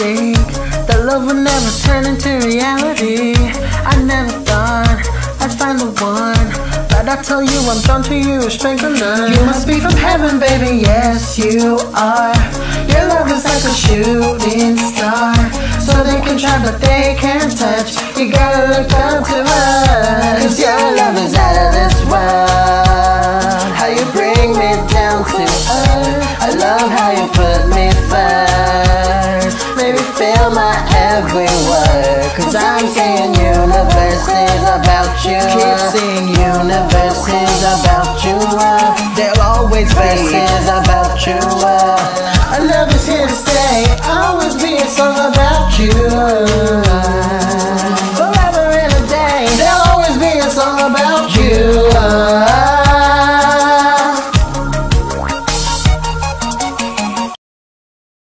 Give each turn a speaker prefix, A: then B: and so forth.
A: think that love would never turn into reality. I never thought I'd find the one. But I tell you, I'm drawn to you, strength and none. You must be from heaven, baby, yes, you are. Your love is like a shooting star. So they can try, but they can't touch. You gotta look up to us. Cause your love is out of this world. How you bring me down to earth. I love how you put My every word. Cause I'm saying universe is about you. Keep saying universe is about you. There'll always be verses about you. I love is here to stay. Always be a song about you.